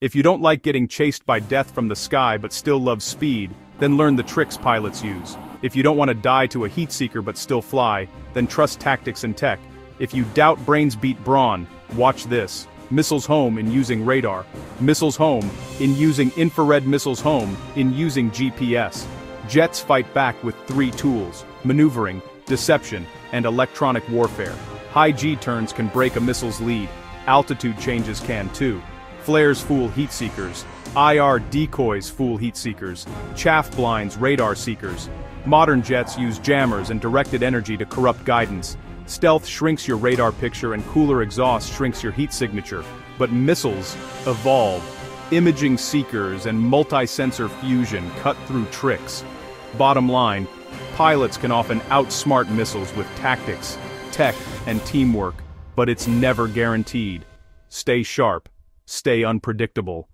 If you don't like getting chased by death from the sky but still love speed, then learn the tricks pilots use. If you don't want to die to a heat seeker but still fly, then trust tactics and tech. If you doubt brains beat brawn, watch this. Missiles home in using radar. Missiles home in using infrared missiles home in using GPS. Jets fight back with three tools, maneuvering, deception, and electronic warfare. High G-turns can break a missile's lead, altitude changes can too. Flares fool heat seekers, IR decoys fool heat seekers, chaff blinds radar seekers. Modern jets use jammers and directed energy to corrupt guidance. Stealth shrinks your radar picture and cooler exhaust shrinks your heat signature. But missiles evolve. Imaging seekers and multi-sensor fusion cut through tricks. Bottom line, pilots can often outsmart missiles with tactics, tech, and teamwork, but it's never guaranteed. Stay sharp. Stay unpredictable.